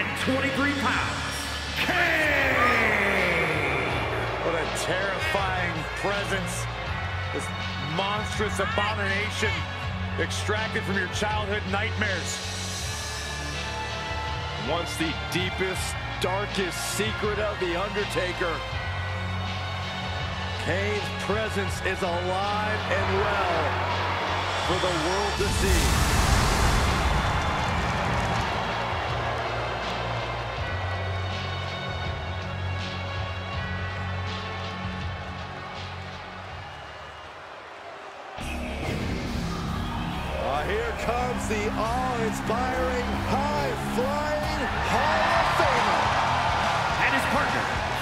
323 pounds, Kane! What a terrifying presence. This monstrous abomination extracted from your childhood nightmares. Once the deepest, darkest secret of The Undertaker. Kane's presence is alive and well for the world to see.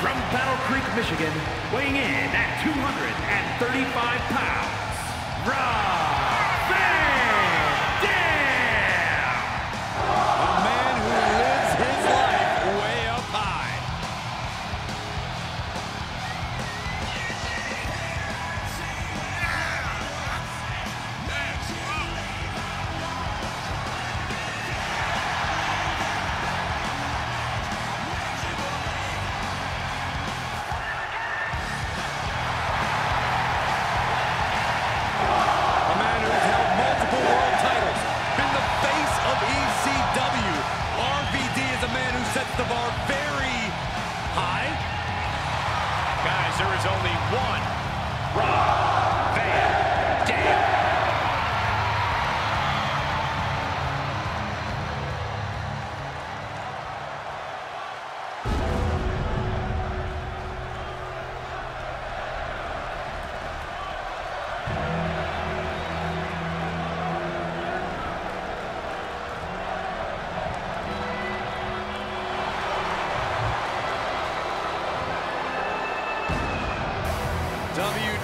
From Battle Creek, Michigan, weighing in at 235 pounds, Rob sets the bar very high. Guys, there is only one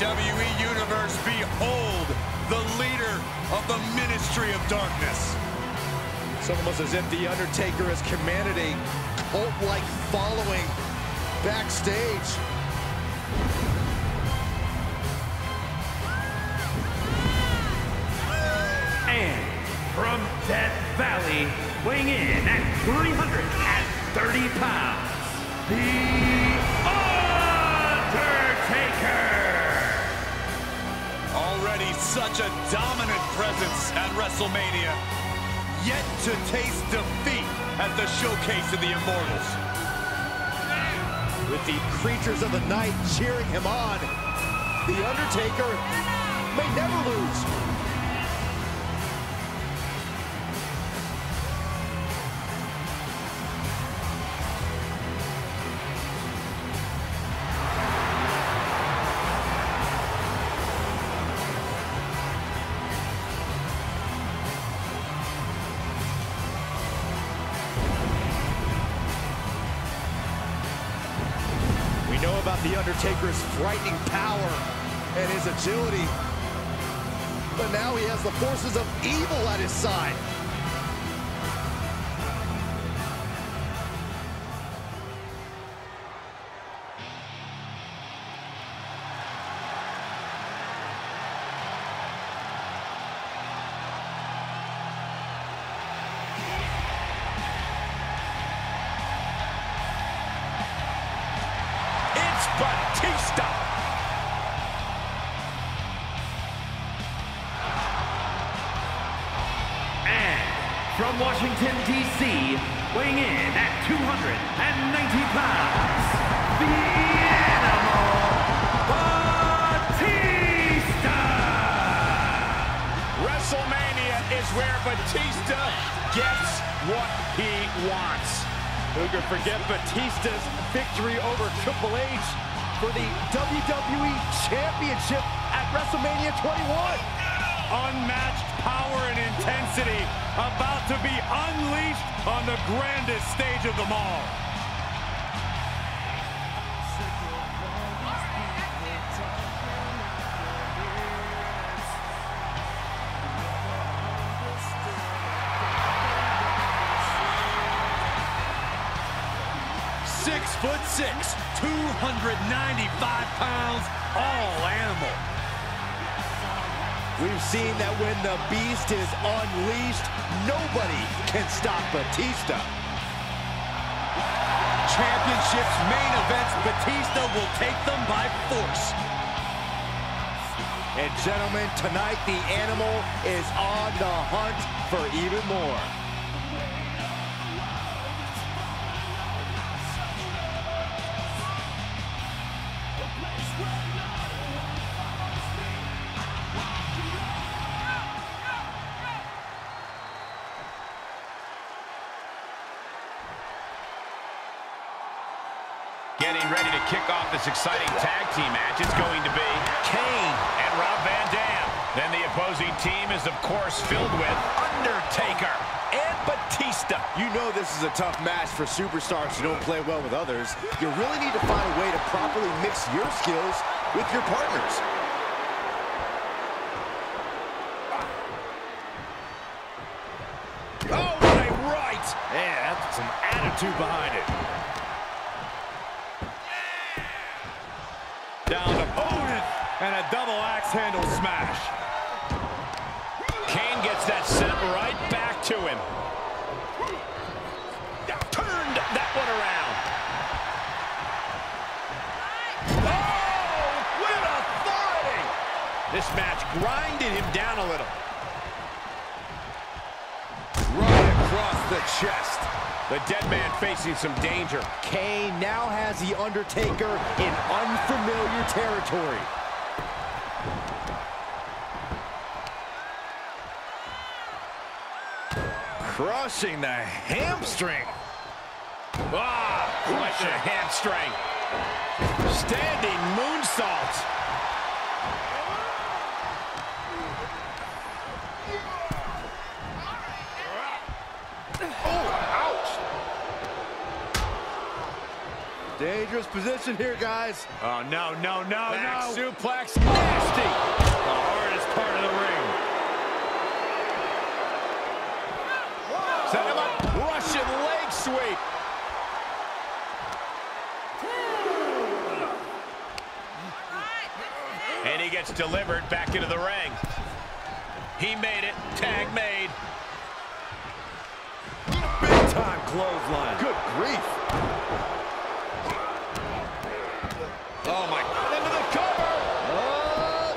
WWE Universe, behold the leader of the Ministry of Darkness. It's almost as if The Undertaker has commanded a cult-like following backstage. And from Death Valley, weighing in at 330 pounds, The such a dominant presence at WrestleMania. Yet to taste defeat at the showcase of the Immortals. With the creatures of the night cheering him on, The Undertaker may never lose. The Undertaker's frightening power and his agility. But now he has the forces of evil at his side. Batista. And from Washington, D.C., weighing in at 290 pounds, the Animal Batista! WrestleMania is where Batista gets what he wants. Who could forget Batista's victory over Triple H for the WWE Championship at WrestleMania 21? Unmatched power and intensity about to be unleashed on the grandest stage of them all. 295 pounds, all animal. We've seen that when the beast is unleashed, nobody can stop Batista. Championships, main events, Batista will take them by force. And gentlemen, tonight the animal is on the hunt for even more. Getting ready to kick off this exciting tag team match It's going to be Kane and Rob Van Dam. Then the opposing team is, of course, filled with Undertaker and Batista. You know this is a tough match for superstars who don't play well with others. You really need to find a way to properly mix your skills with your partners. Oh, what a right! Yeah, that's some attitude behind it. Down to Odin, and a double axe handle smash. Kane gets that sent right back to him. Turned that one around. Oh, with authority! This match grinded him down a little. The chest. The dead man facing some danger. Kane now has The Undertaker in unfamiliar territory. Crushing the hamstring. Ah, a hamstring. Standing moonsault. Dangerous position here, guys. Oh, no, no, no, Back no. suplex, nasty. The hardest part of the ring. Set him up, Russian leg sweep. And he gets delivered back into the ring. He made it, tag made. Big time clothesline. Good grief. Oh my, God. into the cover. Oh.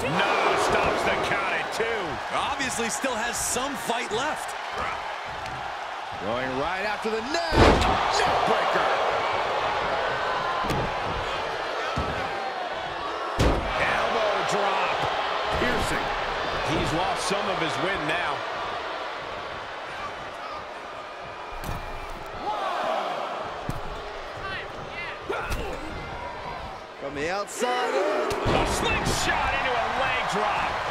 No, stops the count at two. Obviously still has some fight left. Going right after the neck. Neckbreaker. Elbow drop. Piercing. He's lost some of his wind now. From the outside. A slingshot into a leg drop.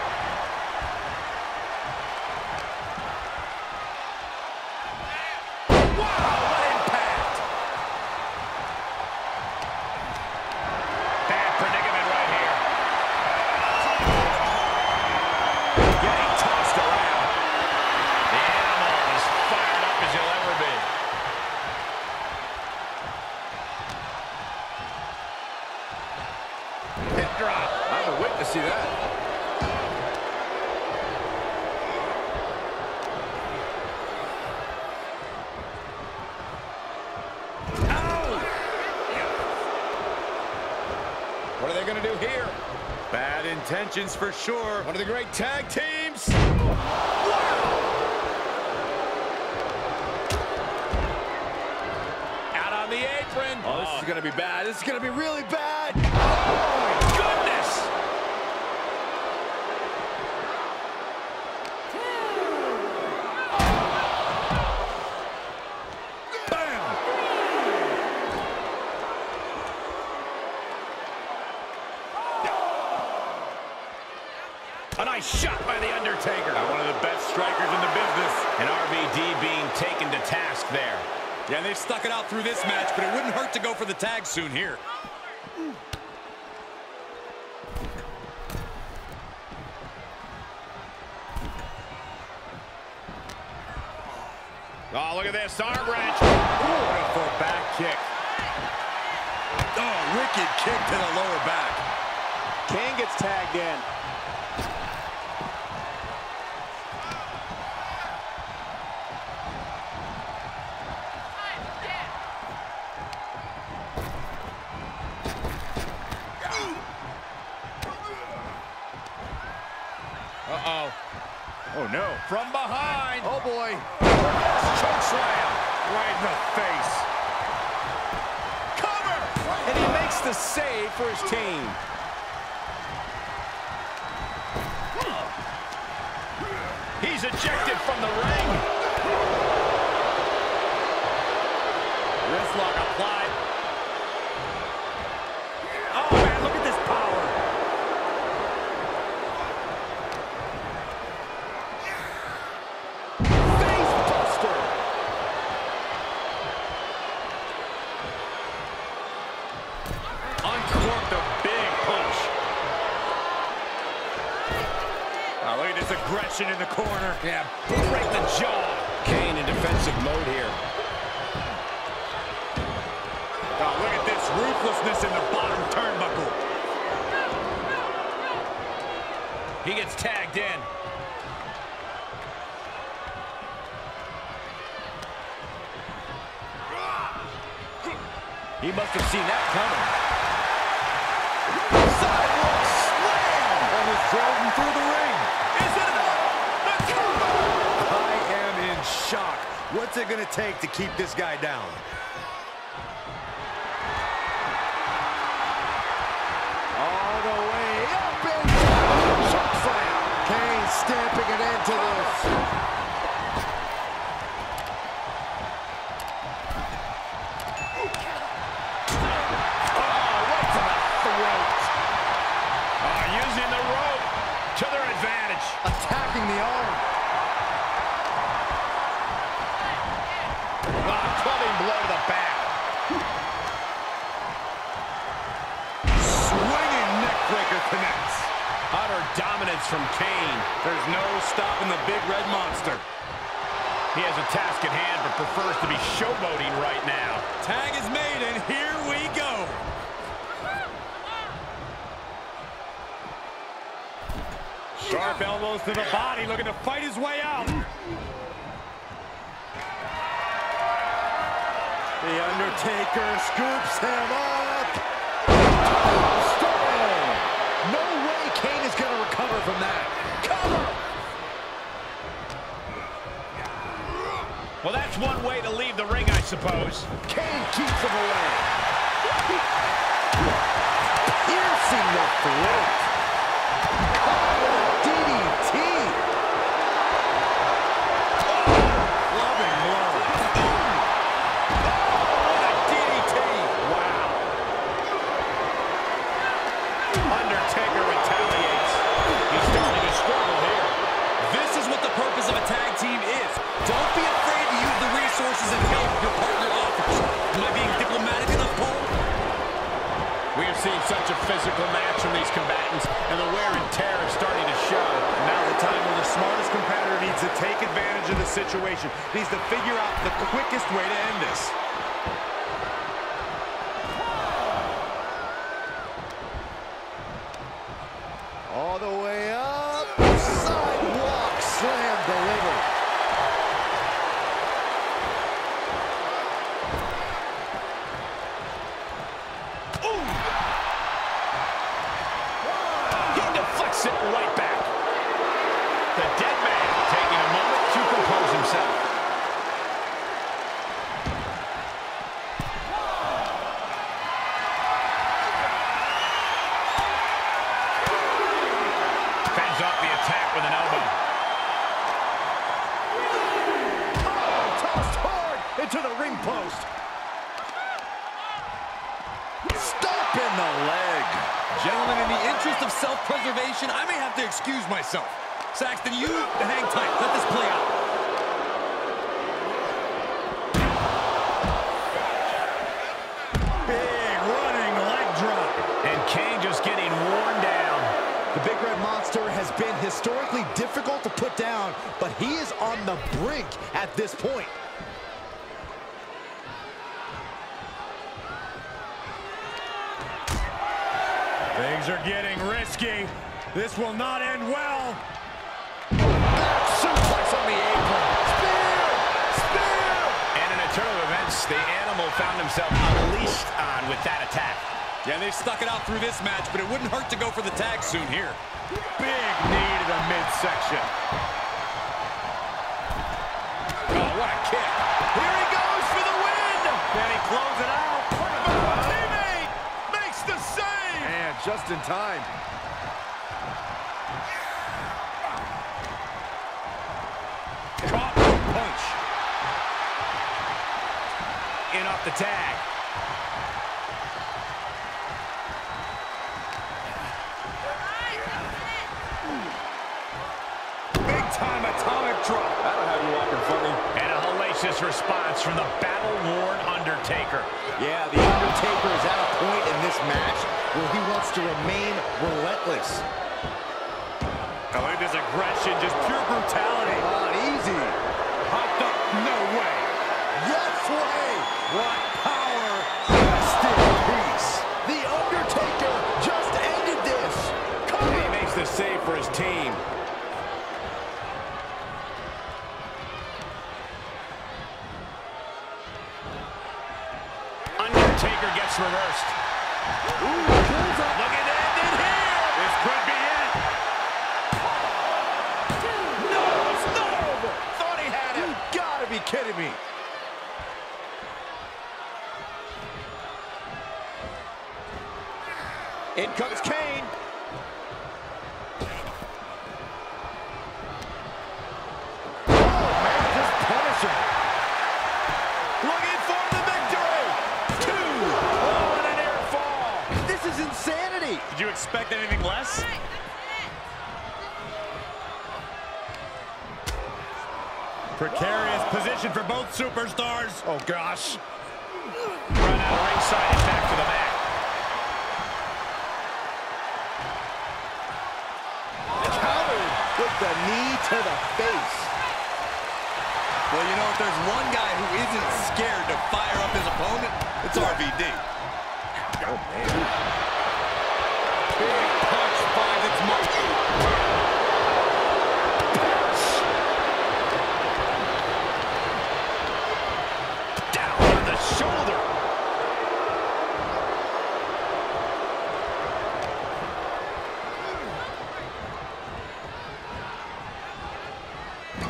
For sure. One of the great tag teams. Out on the apron. Oh, this is going to be bad. This is going to be really bad. goodness. A nice shot by The Undertaker. One of the best strikers in the business. And RVD being taken to task there. Yeah, they've stuck it out through this match, but it wouldn't hurt to go for the tag soon here. Oh, look at this arm wrench. Beautiful back kick. Oh, wicked kick to the lower back. Kane gets tagged in. No. From behind. Oh, boy. Choke slam. Right in the face. Cover. And he makes the save for his team. He's ejected from the ring. Wrist lock applied. Oh, man, look at this power. Face buster. Uncorked a big punch. Oh, look at this aggression in the corner. Yeah, break the jaw. Kane in defensive mode here. Oh, look at this ruthlessness in the bottom turnbuckle. He gets tagged in. He must have seen that coming. Sidewalk slam! And was driven through the ring. Is it enough? The cover! I am in shock. What's it going to take to keep this guy down? All the way up and down. Kane stamping an end to this. Oh. Utter dominance from Kane. There's no stopping the big red monster. He has a task at hand, but prefers to be showboating right now. Tag is made, and here we go. Sharp elbows to the body, looking to fight his way out. The Undertaker scoops him up. Tombstone. No way Kane is going to recover from that. Cover. Well, that's one way to leave the ring, I suppose. Kane keeps him away. Piercing the throat. Such a physical match from these combatants, and the wear and tear is starting to show. Now the time when the smartest competitor needs to take advantage of the situation, needs to figure out the quickest way to end this. All the way up. Sidewalk slam delivered. He deflects it right back. The dead man taking a moment to compose himself. Fends off the attack with an elbow. Tossed hard into the ring post. Stop in the leg. Gentlemen, in the interest of self-preservation, I may have to excuse myself. Saxton, you hang tight. Let this play out. Put down, but he is on the brink at this point. Things are getting risky. This will not end well. Suplex on the apron. Spear! Spear! And in a turn of events, the animal found himself unleashed on with that attack. Yeah, they've stuck it out through this match, but it wouldn't hurt to go for the tag soon here. Big knee to the midsection. Oh, what a kick. Here he goes for the win! Can he close it out? Oh, teammate makes the save! And just in time. A punch. In off the tag. Hellacious response from the battle-worn Undertaker. Yeah, The Undertaker is at a point in this match where he wants to remain relentless. I like this aggression, just pure brutality. Come on, easy. Hopped up, no way. Yes way! What Reversed. Looking to end it here. This could be it. No, no! Thought he had him. You gotta be kidding me. In comes Kane. Oh, man, just punish him. Looking for the victory. Two. Oh, and an air fall. This is insanity. Did you expect anything less? Precarious position for both superstars. Oh, gosh. Run out ringside and back to the mat. Countered with the knee to the face. Well, you know, if there's one guy who isn't scared to fire up his opponent, it's RVD. Big oh, punch finds its mark. Down on the shoulder.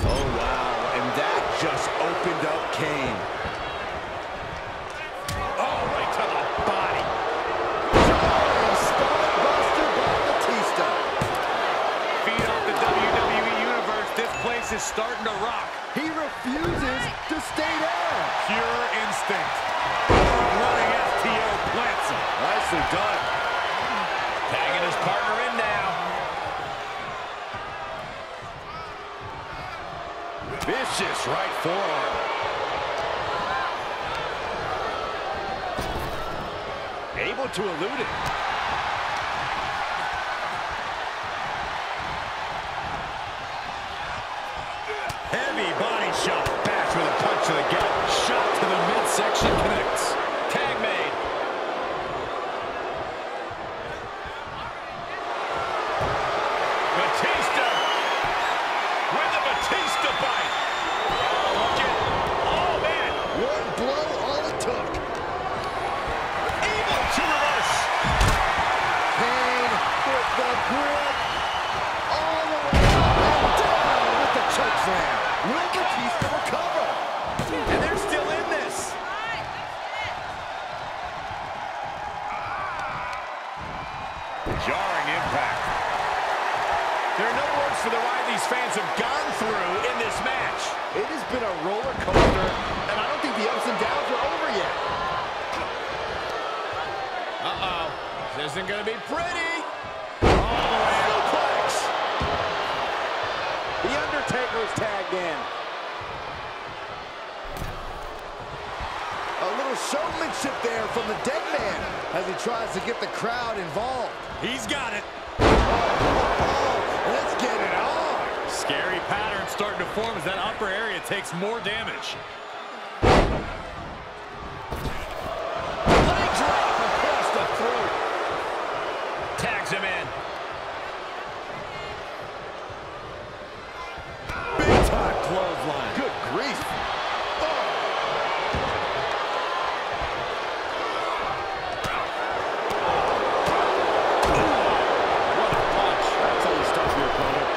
Oh, wow. And that just opened up Kane. Oh, right to the body. Buster by Batista. Feed off the WWE Universe. This place is starting to rock. He refuses to stay down. Pure instinct. Running FTO plants him. Nicely done. Tagging his partner in now. Vicious right forearm. Able to elude it. Undertaker's tagged in. A little showmanship there from the dead man as he tries to get the crowd involved. He's got it. Oh, let's get it on. Scary pattern starting to form as that upper area takes more damage. Leg drop across the throat. Tags him in. Big time clothesline. Good grief. What a punch. That's how you stop your opponent.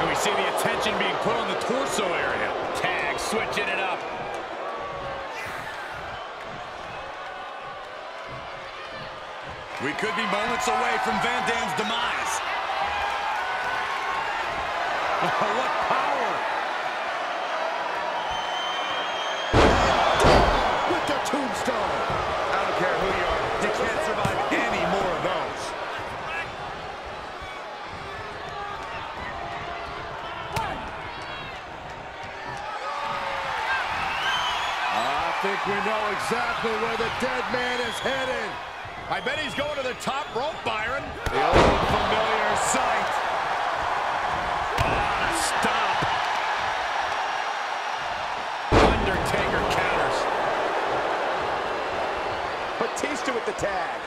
And we see the attention being put on the torso area. Tag switching it up. We could be moments away from Van Dam's demise. what exactly where the dead man is headed. I bet he's going to the top rope, Byron. The old familiar sight. Ah, stop. Undertaker counters. Batista with the tag.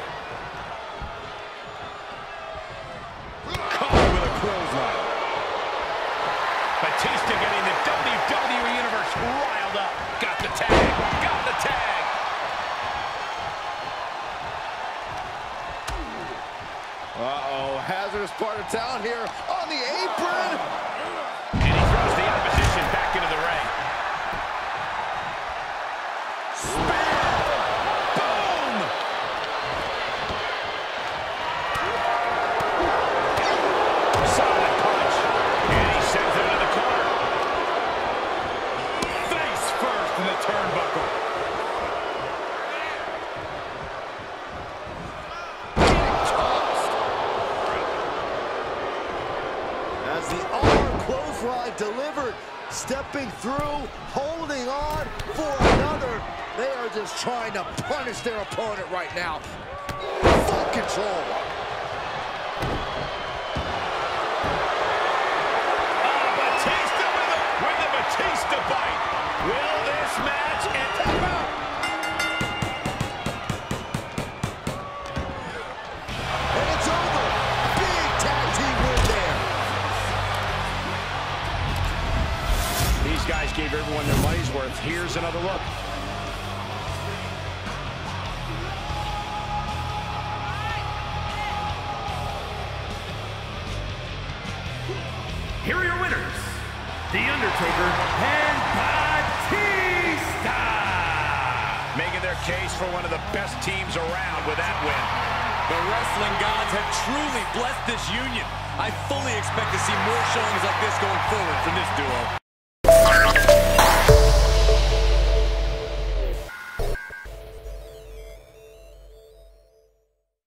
Uh-oh, part of town here on the apron. Stepping through, holding on for another. They are just trying to punish their opponent right now. Full control. Oh, ah, Batista with the, with the Batista bite. Will this match end? Gave everyone their money's worth. Here's another look. Here are your winners, The Undertaker and Batista. Making their case for one of the best teams around with that win. The wrestling gods have truly blessed this union. I fully expect to see more showings like this going forward from this duo.